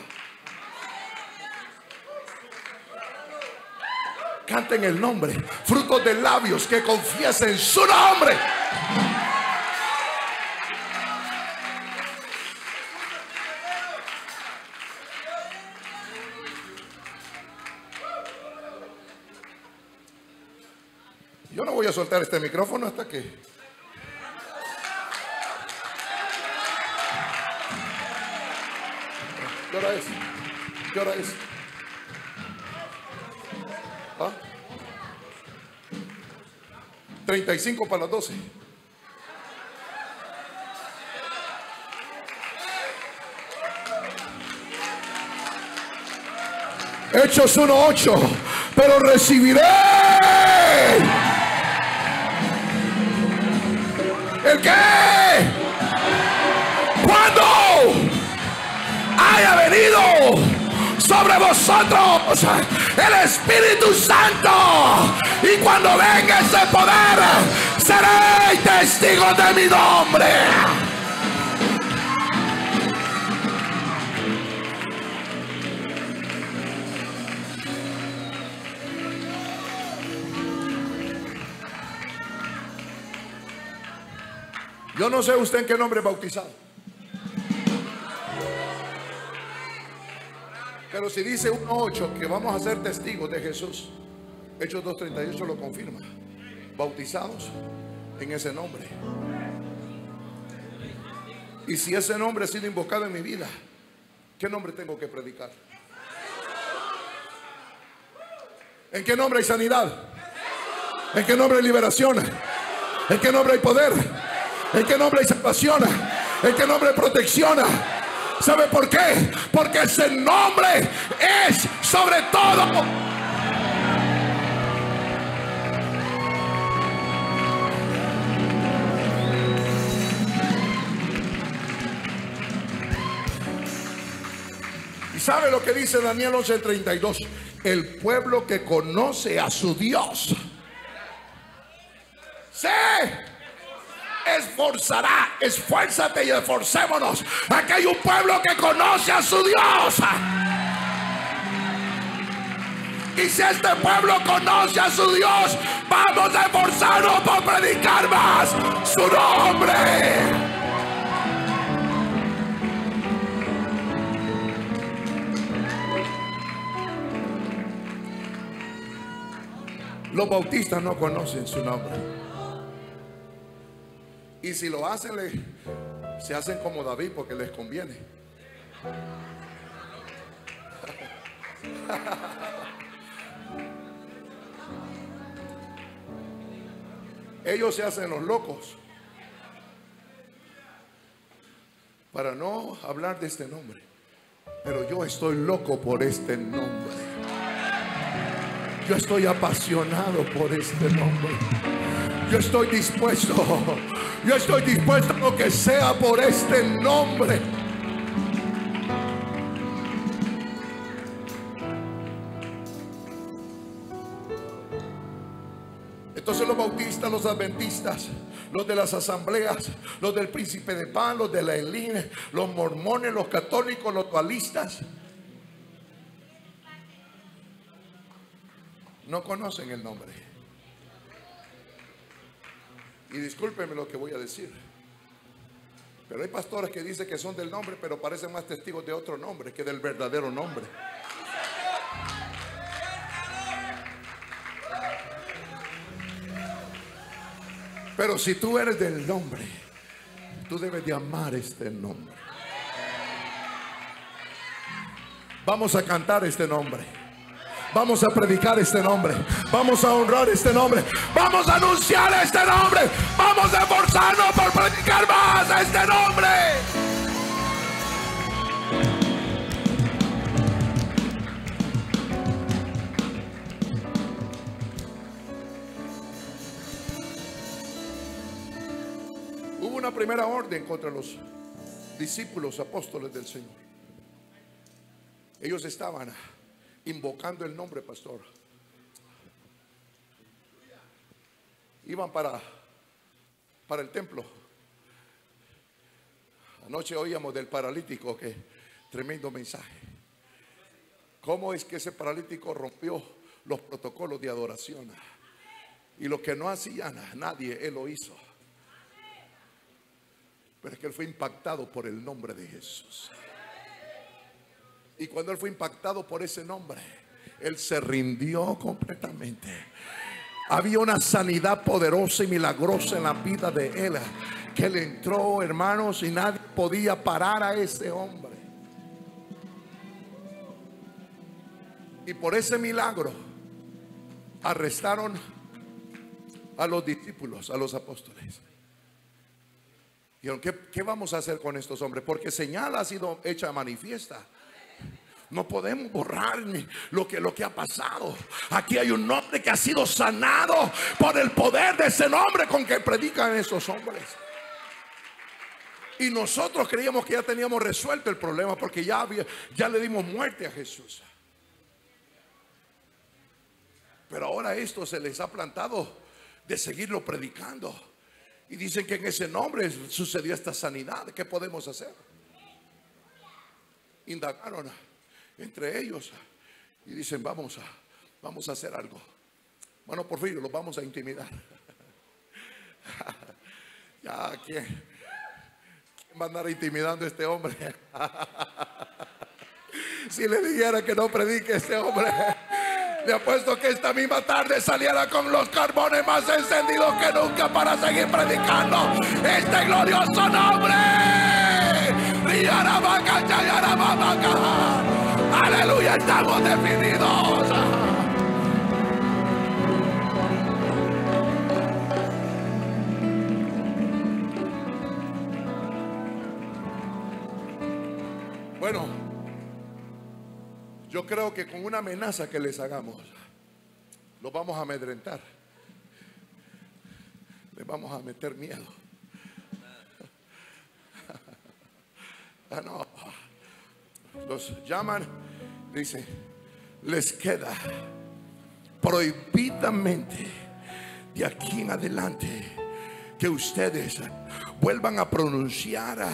Canten el nombre, frutos de labios que confiesen su nombre. Yo no voy a soltar este micrófono hasta que ¿Qué hora es? ¿Qué hora es? ¿Ah? 35 para las 12. Hechos 1.8. Pero recibiré. ¿El qué? Sobre vosotros el Espíritu Santo. Y cuando venga ese poder, seréis testigos de mi nombre. Yo no sé usted en qué nombre bautizado. Pero si dice 1.8 que vamos a ser testigos de Jesús, Hechos 2.38 lo confirma. Bautizados en ese nombre. Y si ese nombre ha sido invocado en mi vida, ¿qué nombre tengo que predicar? ¿En qué nombre hay sanidad? ¿En qué nombre hay liberación? ¿En qué nombre hay poder? ¿En qué nombre hay salvación? ¿En qué nombre hay protección? ¿Sabe por qué? Porque ese nombre es sobre todo. ¿Y sabe lo que dice Daniel 11:32? El pueblo que conoce a su Dios. ¡Sí! Esforzará. Esfuérzate y esforcémonos. Aquí hay un pueblo que conoce a su Dios. Y si este pueblo conoce a su Dios, vamos a esforzarnos por predicar más su nombre. Los bautistas no conocen su nombre. Y si lo hacen, se hacen como David porque les conviene. Ellos se hacen los locos. para no hablar de este nombre. Pero yo estoy loco por este nombre. Yo estoy apasionado por este nombre. Yo estoy dispuesto. Yo estoy dispuesto a lo que sea por este nombre. Entonces los bautistas, los adventistas, los de las asambleas, los del príncipe de pan, los de la Eline, los mormones, los católicos, los dualistas, no conocen el nombre. Y discúlpenme lo que voy a decir. Pero hay pastores que dicen que son del nombre, pero parecen más testigos de otro nombre que del verdadero nombre. Pero si tú eres del nombre, tú debes de amar este nombre. Vamos a cantar este nombre. Vamos a predicar este nombre. Vamos a honrar este nombre. Vamos a anunciar este nombre. Vamos a esforzarnos por predicar más a este nombre. Hubo una primera orden contra los discípulos apóstoles del Señor. Ellos estaban invocando el nombre, pastor. Iban para, para el templo. Anoche oíamos del paralítico que tremendo mensaje. ¿Cómo es que ese paralítico rompió los protocolos de adoración? Y lo que no hacían nadie, él lo hizo. Pero es que él fue impactado por el nombre de Jesús. Y cuando él fue impactado por ese nombre, él se rindió completamente. Había una sanidad poderosa y milagrosa en la vida de él. Que él entró, hermanos, y nadie podía parar a ese hombre. Y por ese milagro arrestaron a los discípulos, a los apóstoles. Y ¿qué, ¿qué vamos a hacer con estos hombres? Porque señal ha sido hecha manifiesta. No podemos borrar lo que, lo que ha pasado. Aquí hay un hombre que ha sido sanado por el poder de ese nombre con que predican esos hombres. Y nosotros creíamos que ya teníamos resuelto el problema porque ya, había, ya le dimos muerte a Jesús. Pero ahora esto se les ha plantado de seguirlo predicando. Y dicen que en ese nombre sucedió esta sanidad. ¿Qué podemos hacer? Indagaron entre ellos y dicen, vamos a, vamos a hacer algo. Bueno, por fin los vamos a intimidar. ya, ¿quién, ¿quién va a andar intimidando a este hombre? si le dijera que no predique a este hombre, le apuesto que esta misma tarde saliera con los carbones más encendidos que nunca para seguir predicando este glorioso nombre. Aleluya, estamos definidos. Bueno, yo creo que con una amenaza que les hagamos, los vamos a amedrentar. Les vamos a meter miedo. Ah, no. Los llaman, dice, les queda prohibidamente de aquí en adelante que ustedes vuelvan a pronunciar,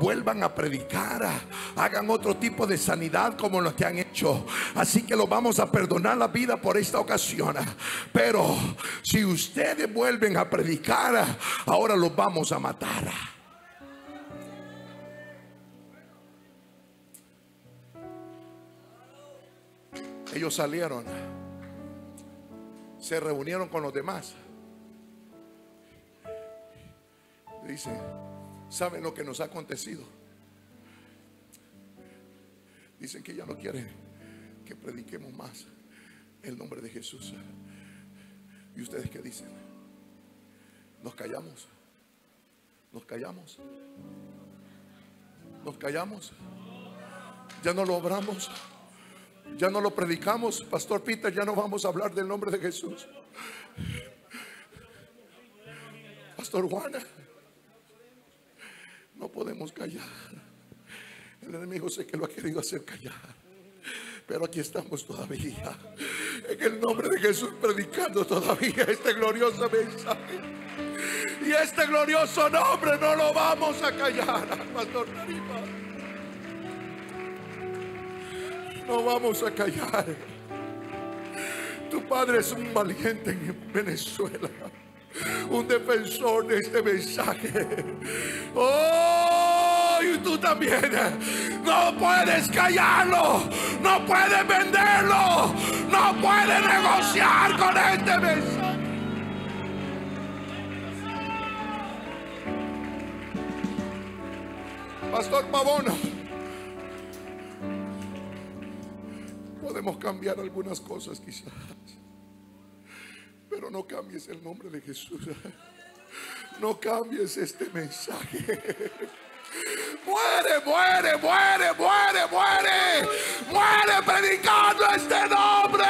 vuelvan a predicar, hagan otro tipo de sanidad como los que han hecho. Así que los vamos a perdonar la vida por esta ocasión. Pero si ustedes vuelven a predicar, ahora los vamos a matar. Ellos salieron, se reunieron con los demás. Dicen, ¿saben lo que nos ha acontecido? Dicen que ya no quieren que prediquemos más el nombre de Jesús. ¿Y ustedes qué dicen? ¿Nos callamos? ¿Nos callamos? Nos callamos. Ya no lo obramos. Ya no lo predicamos. Pastor Peter, ya no vamos a hablar del nombre de Jesús. Pastor Juana, no podemos callar. El enemigo sé que lo ha querido hacer callar. Pero aquí estamos todavía. En el nombre de Jesús predicando todavía este glorioso mensaje. Y este glorioso nombre no lo vamos a callar, Pastor Tarima. No vamos a callar. Tu padre es un valiente en Venezuela. Un defensor de este mensaje. Oh, y tú también. No puedes callarlo. No puedes venderlo. No puedes negociar con este mensaje. Pastor Pavona. Podemos cambiar algunas cosas quizás. Pero no cambies el nombre de Jesús. No cambies este mensaje. Muere, muere, muere, muere, muere. Muere predicando este nombre.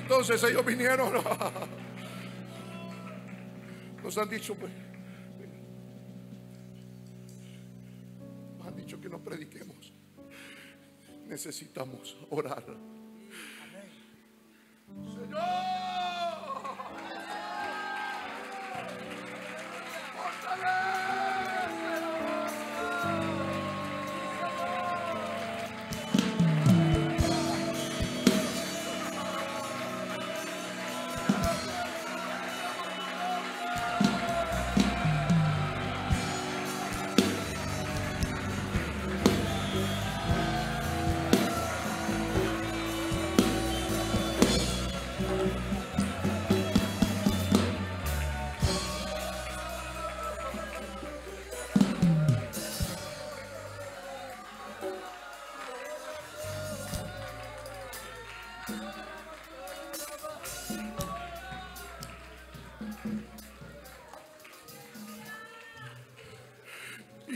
Entonces ellos vinieron. Nos han dicho, pues, nos han dicho que no prediquemos. Necesitamos orar. Señor.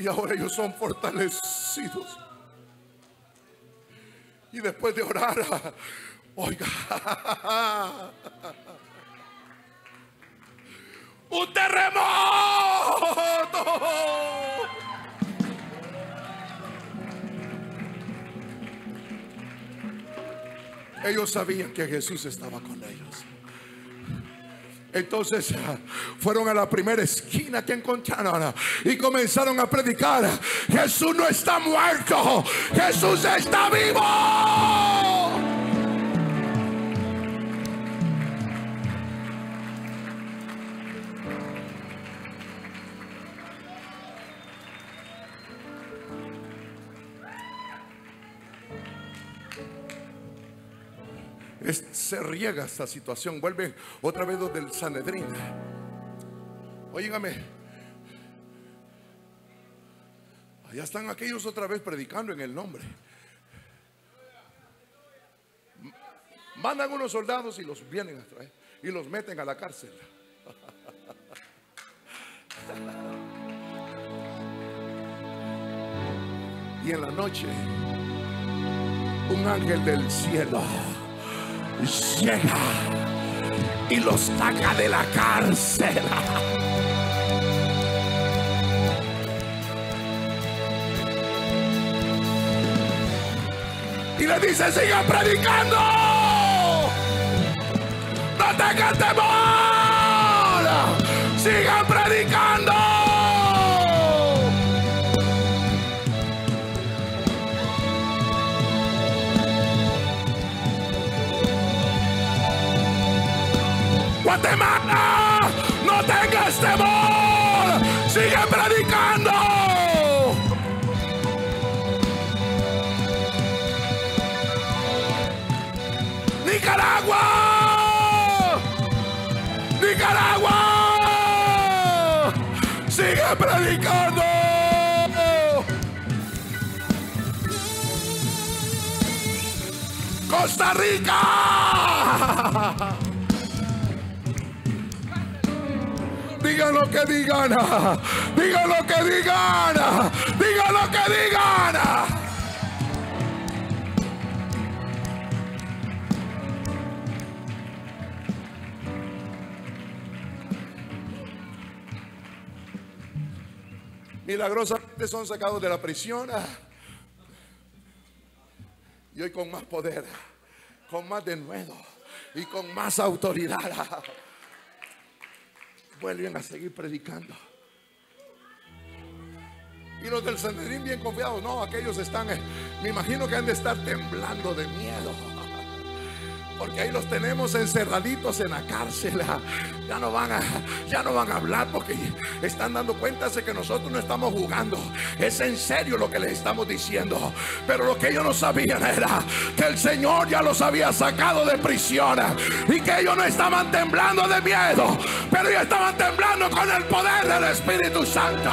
Y ahora ellos son fortalecidos. Y después de orar, oiga, un terremoto. Ellos sabían que Jesús estaba con ellos. Entonces fueron a la primera esquina que encontraron y comenzaron a predicar. Jesús no está muerto, Jesús está vivo. Se riega esta situación. Vuelve otra vez donde el Sanedrín. Óigame. Allá están aquellos otra vez predicando en el nombre. Mandan unos soldados y los vienen a traer y los meten a la cárcel. Y en la noche, un ángel del cielo llega y los saca de la cárcel. Y le dice, sigan predicando. No tengan temor. Sigan predicando. Costa Rica. Digan lo que digan. Digan lo que digan. Digan lo que digan. Milagrosamente son sacados de la prisión. Y hoy con más poder, con más denuedo y con más autoridad vuelven a seguir predicando. Y los del Sanedrín bien confiados, no, aquellos están, eh, me imagino que han de estar temblando de miedo. Porque ahí los tenemos encerraditos en la cárcel. Ya no van a, ya no van a hablar porque están dando cuenta de que nosotros no estamos jugando. Es en serio lo que les estamos diciendo. Pero lo que ellos no sabían era que el Señor ya los había sacado de prisión y que ellos no estaban temblando de miedo, pero ellos estaban temblando con el poder del Espíritu Santo.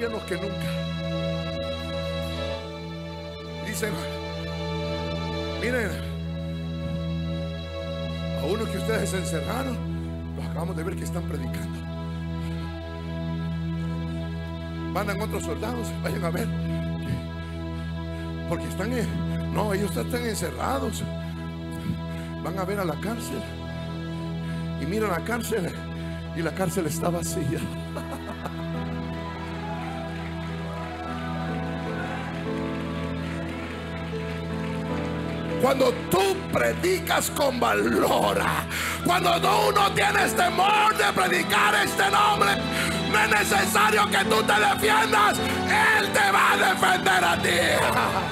Llenos que nunca. Dicen, miren, a uno que ustedes encerraron, los acabamos de ver que están predicando. Mandan otros soldados, vayan a ver. Porque están, en, no, ellos están encerrados. Van a ver a la cárcel. Y miran la cárcel y la cárcel está vacía. Cuando tú predicas con valor, cuando tú no tienes temor de predicar este nombre, no es necesario que tú te defiendas, Él te va a defender a ti.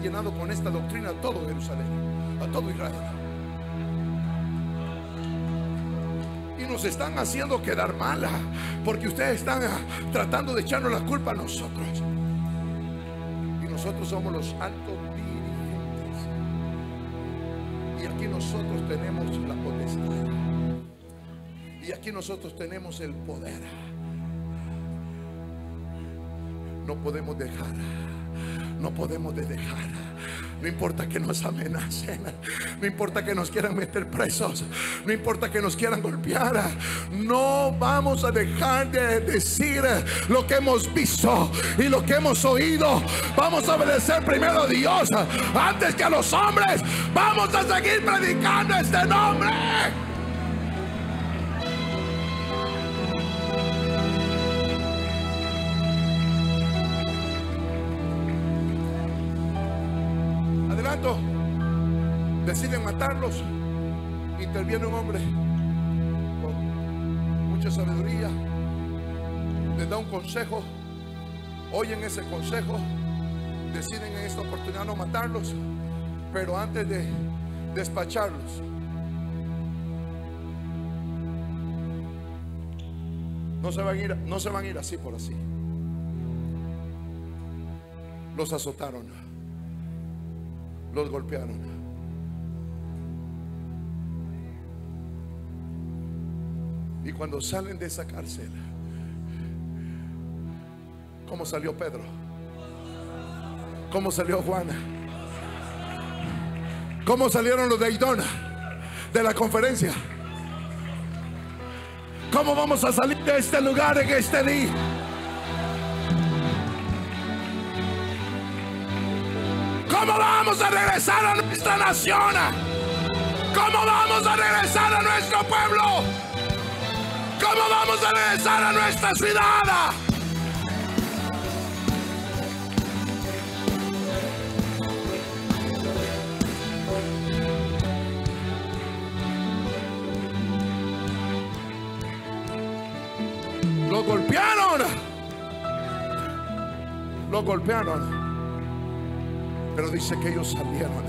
Llenado con esta doctrina a todo Jerusalén, a todo Israel. Y nos están haciendo quedar mala, porque ustedes están ah, tratando de echarnos la culpa a nosotros. Y nosotros somos los altos aquí nosotros tenemos la potestad. Y aquí nosotros tenemos el poder. No podemos dejar. No podemos dejar. No importa que nos amenacen. No importa que nos quieran meter presos. No importa que nos quieran golpear. No vamos a dejar de decir lo que hemos visto y lo que hemos oído. Vamos a obedecer primero a Dios antes que a los hombres. Vamos a seguir predicando este nombre. Deciden matarlos, interviene un hombre con mucha sabiduría, les da un consejo, oyen ese consejo, deciden en esta oportunidad no matarlos, pero antes de despacharlos, no se van a ir, no se van a ir así por así. Los azotaron, los golpearon. Y cuando salen de esa cárcel, ¿cómo salió Pedro? ¿Cómo salió Juana? ¿Cómo salieron los de Aidona de la conferencia? ¿Cómo vamos a salir de este lugar en este día? ¿Cómo vamos a regresar a nuestra nación? ¿Cómo vamos a regresar a nuestro pueblo? ¿Cómo vamos a regresar a nuestra ciudad? Lo golpearon. Lo golpearon. Pero dice que ellos salieron.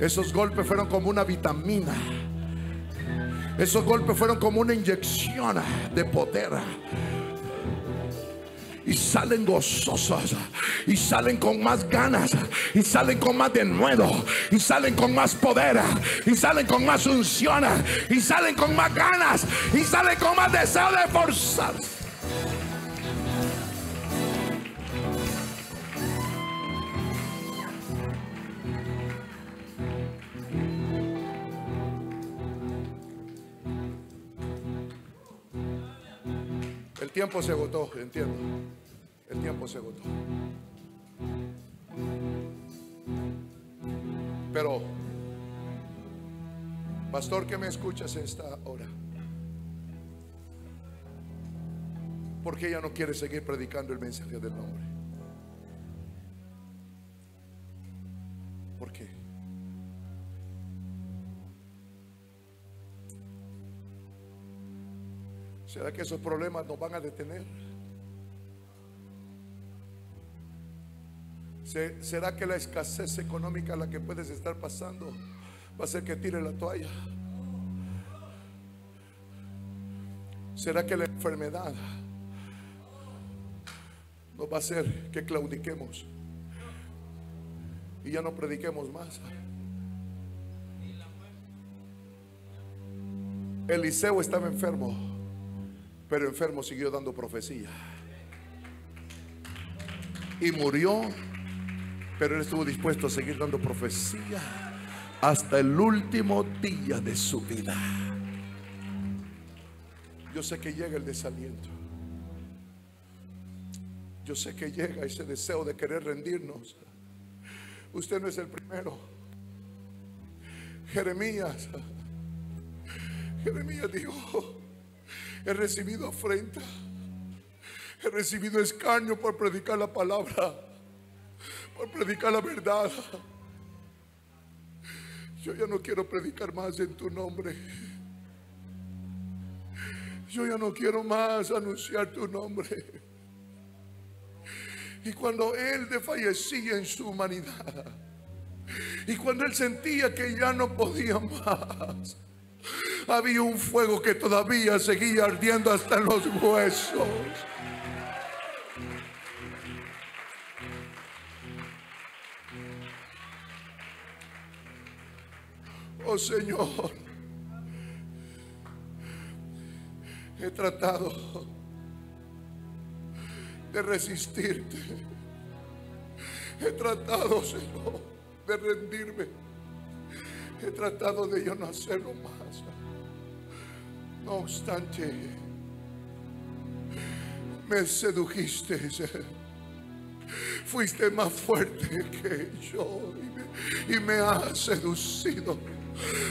Esos golpes fueron como una vitamina. Esos golpes fueron como una inyección de poder. Y salen gozosos. Y salen con más ganas. Y salen con más denuedo. Y salen con más poder. Y salen con más unción. Y salen con más ganas. Y salen con más deseo de forzarse. Tiempo se agotó, entiendo. El tiempo se agotó. Pero, pastor, que me escuchas esta hora? Porque ella no quiere seguir predicando el mensaje del nombre. ¿Será que esos problemas nos van a detener? Se- ¿Será que la escasez económica la que puedes estar pasando va a hacer que tire la toalla? ¿Será que la enfermedad nos va a hacer que claudiquemos y ya no prediquemos más? Eliseo estaba enfermo, pero enfermo siguió dando profecía. Y murió, pero él estuvo dispuesto a seguir dando profecía hasta el último día de su vida. Yo sé que llega el desaliento. Yo sé que llega ese deseo de querer rendirnos. Usted no es el primero. Jeremías. Jeremías dijo, he recibido afrenta. He recibido escarnio por predicar la palabra, por predicar la verdad. Yo ya no quiero predicar más en tu nombre. Yo ya no quiero más anunciar tu nombre. Y cuando él desfallecía en su humanidad, y cuando él sentía que ya no podía más, había un fuego que todavía seguía ardiendo hasta los huesos. Oh Señor, he tratado de resistirte. He tratado, Señor, de rendirme. He tratado de yo no hacerlo más. No obstante, me sedujiste. Fuiste más fuerte que yo y me, y has seducido.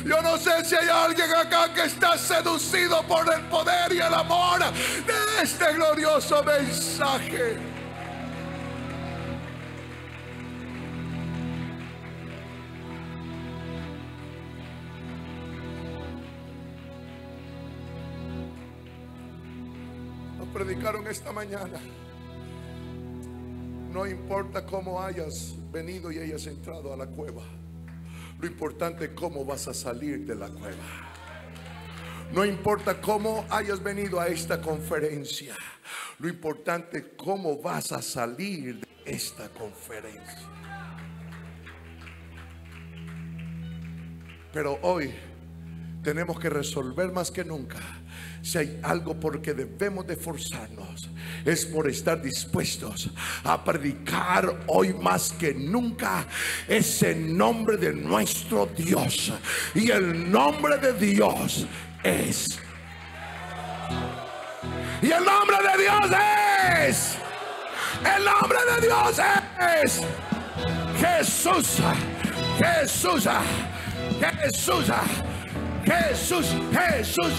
Yo no sé si hay alguien acá que está seducido por el poder y el amor de este glorioso mensaje. Esta mañana. No importa cómo hayas venido y hayas entrado a la cueva. Lo importante es cómo vas a salir de la cueva. No importa cómo hayas venido a esta conferencia. Lo importante es cómo vas a salir de esta conferencia. Pero hoy tenemos que resolver más que nunca. Si hay algo por que debemos de forzarnos, es por estar dispuestos a predicar hoy más que nunca ese nombre de nuestro Dios. Y el nombre de Dios es. Y el nombre de Dios es. El nombre de Dios es. Jesús. Jesús. Jesús. Jesús, Jesús,